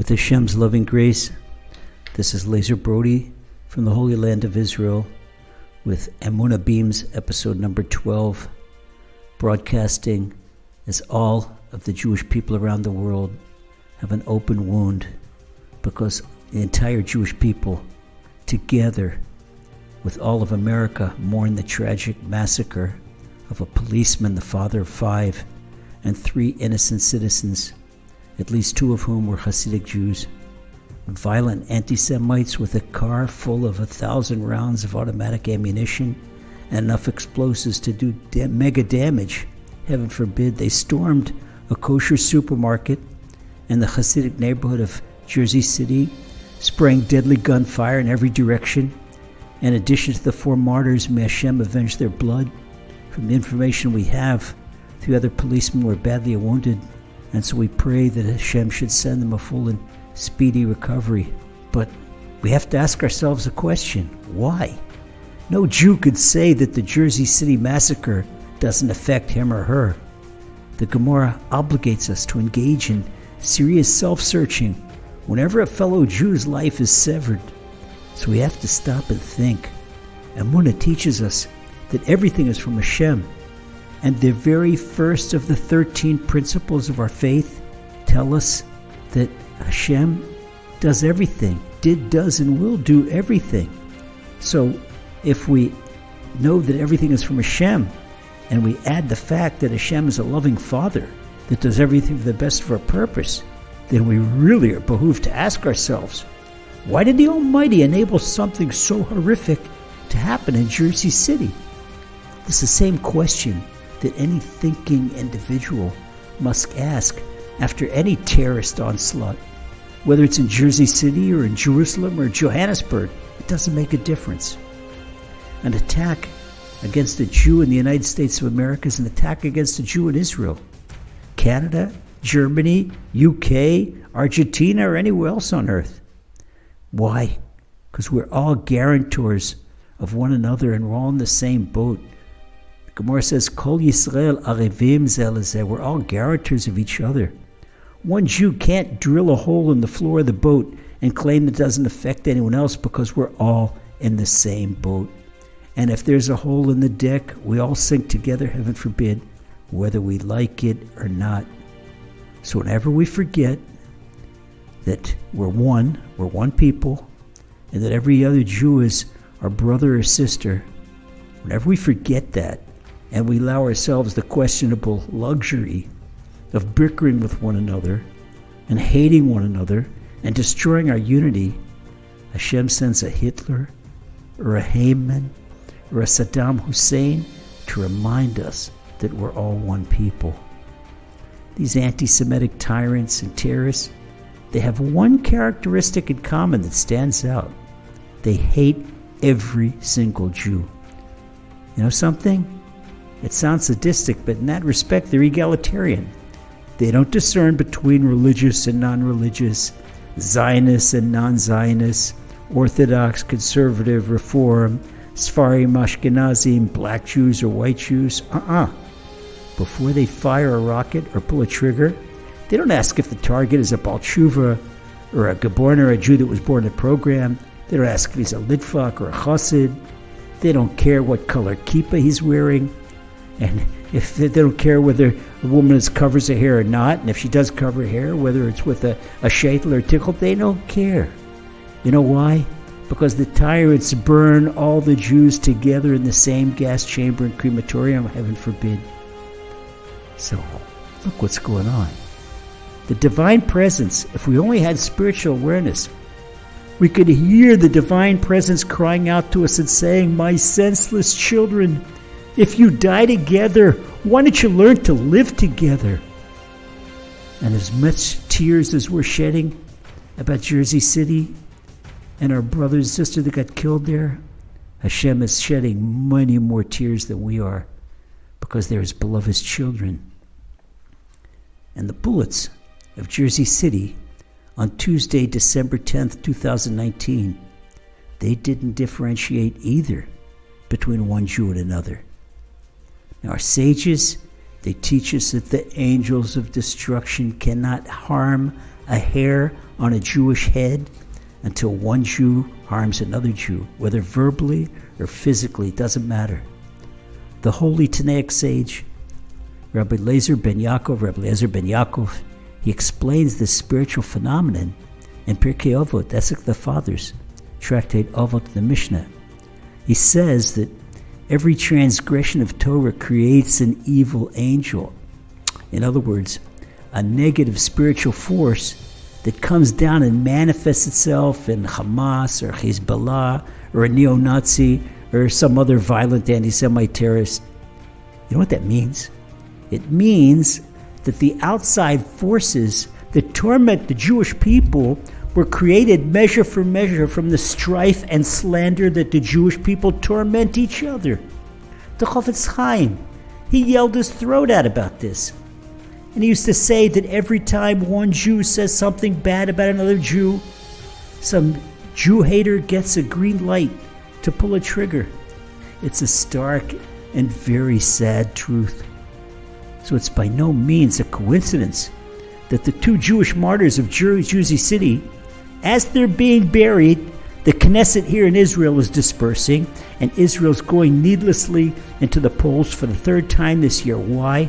With Hashem's loving grace, this is Lazer Brody from the Holy Land of Israel with Emuna Beams, episode number 12, broadcasting as all of the Jewish people around the world have an open wound because the entire Jewish people, together with all of America, mourn the tragic massacre of a policeman, the father of five, and three innocent citizens, at least two of whom were Hasidic Jews. Violent anti Semites with a car full of a thousand rounds of automatic ammunition and enough explosives to do da- mega damage. Heaven forbid, they stormed a kosher supermarket in the Hasidic neighborhood of Jersey City, spraying deadly gunfire in every direction. In addition to the four martyrs, may Hashem avenge their blood. From the information we have, three other policemen were badly wounded, and so we pray that Hashem should send them a full and speedy recovery. But we have to ask ourselves a question why? No Jew could say that the Jersey City massacre doesn't affect him or her. The Gemara obligates us to engage in serious self searching whenever a fellow Jew's life is severed. So we have to stop and think. Emunah teaches us that everything is from Hashem. And the very first of the 13 principles of our faith tell us that Hashem does everything, did, does, and will do everything. So if we know that everything is from Hashem, and we add the fact that Hashem is a loving Father that does everything for the best of our purpose, then we really are behooved to ask ourselves, why did the Almighty enable something so horrific to happen in Jersey City? It's the same question that any thinking individual must ask after any terrorist onslaught. Whether it's in Jersey City or in Jerusalem or Johannesburg, it doesn't make a difference. An attack against a Jew in the United States of America is an attack against a Jew in Israel. Canada, Germany, UK, Argentina, or anywhere else on earth. Why? Because we're all guarantors of one another and we're all in the same boat. Gemara says, Kol Yisrael arevim zeh lazeh. We're all guarantors of each other. One Jew can't drill a hole in the floor of the boat and claim it doesn't affect anyone else because we're all in the same boat. And if there's a hole in the deck, we all sink together, heaven forbid, whether we like it or not. So whenever we forget that we're one, we're one people, and that every other Jew is our brother or sister, whenever we forget that and we allow ourselves the questionable luxury of bickering with one another and hating one another and destroying our unity, Hashem sends a Hitler or a Haman or a Saddam Hussein to remind us that we're all one people. These anti Semitic tyrants and terrorists, they have one characteristic in common that stands out. They hate every single Jew. You know something? It sounds sadistic, but in that respect, they're egalitarian. They don't discern between religious and non religious, Zionists and non Zionists, Orthodox, conservative, reform, Sfardim, Ashkenazim, black Jews or white Jews. Uh uh Before they fire a rocket or pull a trigger, they don't ask if the target is a baal tshuva or a Gaborner, or a Jew that was born in a program. They don't ask if he's a Litvak or a Chassid. They don't care what color kippah he's wearing. And if they don't care whether a woman is covers her hair or not, and if she does cover her hair, whether it's with a, a shaitel or tichel, they don't care. You know why? Because the tyrants burn all the Jews together in the same gas chamber and crematorium, heaven forbid. So, look what's going on. The divine presence, if we only had spiritual awareness, we could hear the divine presence crying out to us and saying, My senseless children, if you die together, why don't you learn to live together? And as much tears as we're shedding about Jersey City and our brother and sister that got killed there, Hashem is shedding many more tears than we are because they're his beloved children. And the bullets of Jersey City on Tuesday, December 10th, 2019, they didn't differentiate either between one Jew and another. Our sages, they teach us that the angels of destruction cannot harm a hair on a Jewish head until one Jew harms another Jew, whether verbally or physically, doesn't matter. The holy Tanaic sage, Rabbi Lezer ben Yaakov, Rabbi Lezer ben Yaakov, he explains this spiritual phenomenon in Pirkei Avot, that's the Fathers, Tractate Avot, the Mishnah. He says that every transgression of Torah creates an evil angel. In other words, a negative spiritual force that comes down and manifests itself in Hamas or Hezbollah or a neo Nazi or some other violent anti Semite terrorist. You know what that means? It means that the outside forces that torment the Jewish people were created measure for measure from the strife and slander that the Jewish people torment each other. The Chofetz Chaim, he yelled his throat out about this. And he used to say that every time one Jew says something bad about another Jew, some Jew hater gets a green light to pull a trigger. It's a stark and very sad truth. So it's by no means a coincidence that the two Jewish martyrs of Jersey City, as they're being buried, the Knesset here in Israel is dispersing, and Israel's going needlessly into the polls for the third time this year. Why?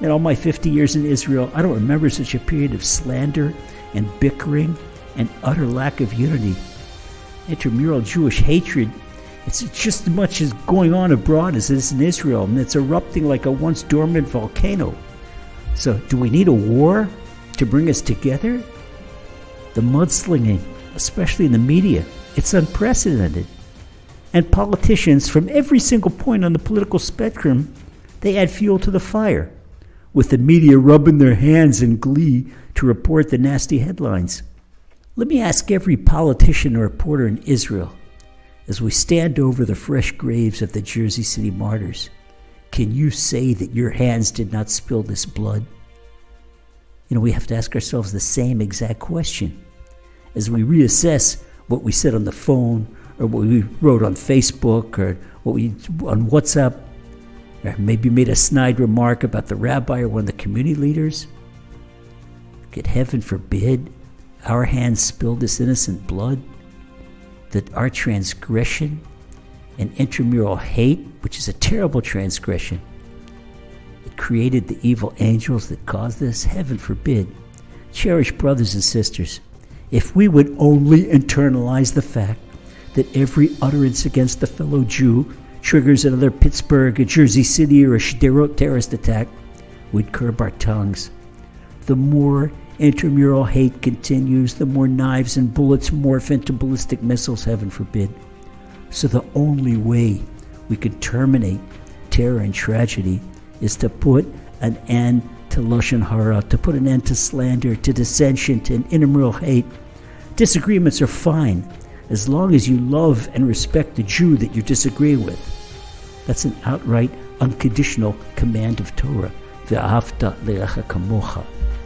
In all my 50 years in Israel, I don't remember such a period of slander and bickering and utter lack of unity. Intramural Jewish hatred, it's just as much as going on abroad as it is in Israel, and it's erupting like a once dormant volcano. So, do we need a war to bring us together? The mudslinging, especially in the media, it's unprecedented. And politicians from every single point on the political spectrum, they add fuel to the fire with the media rubbing their hands in glee to report the nasty headlines. Let me ask every politician or reporter in Israel as we stand over the fresh graves of the Jersey City martyrs can you say that your hands did not spill this blood? You know, we have to ask ourselves the same exact question as we reassess what we said on the phone or what we wrote on Facebook or what we on WhatsApp or maybe made a snide remark about the rabbi or one of the community leaders. Get heaven forbid our hands spill this innocent blood, that our transgression and intramural hate, which is a terrible transgression, it created the evil angels that caused this, heaven forbid. Cherished brothers and sisters, if we would only internalize the fact that every utterance against a fellow Jew triggers another Pittsburgh, a Jersey City, or a Sderot terrorist attack, we'd curb our tongues. The more intramural hate continues, the more knives and bullets morph into ballistic missiles, heaven forbid. So the only way we can terminate terror and tragedy is to put an end to Lashon Hara, to put an end to slander, to dissension, to intramural hate. Disagreements are fine as long as you love and respect the Jew that you disagree with. That's an outright, unconditional command of Torah.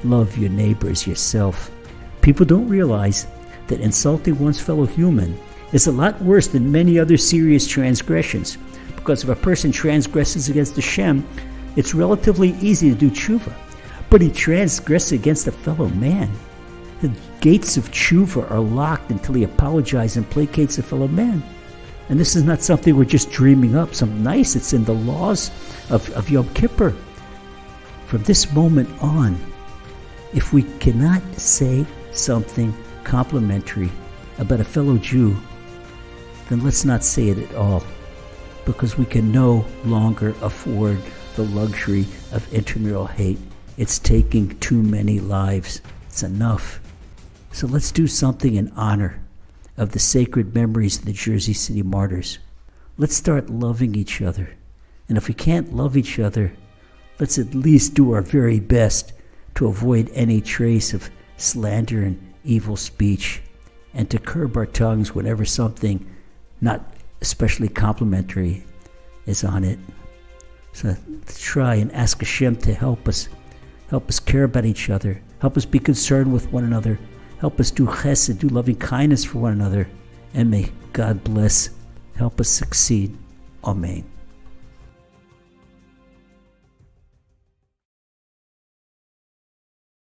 Love your neighbors yourself. People don't realize that insulting one's fellow human is a lot worse than many other serious transgressions. Because if a person transgresses against Hashem, it's relatively easy to do tshuva. But he transgresses against a fellow man. The gates of tshuva are locked until he apologizes and placates a fellow man. And this is not something we're just dreaming up, something nice. It's in the laws of, of Yom Kippur. From this moment on, if we cannot say something complimentary about a fellow Jew, then let's not say it at all, because we can no longer afford the luxury of intramural hate. It's taking too many lives. It's enough. So let's do something in honor of the sacred memories of the Jersey City martyrs. Let's start loving each other. And if we can't love each other, let's at least do our very best to avoid any trace of slander and evil speech and to curb our tongues whenever something not especially complimentary is on it. So try and ask Hashem to help us, help us care about each other, help us be concerned with one another, Help us do chesed, do loving kindness for one another. And may God bless, help us succeed. Amen.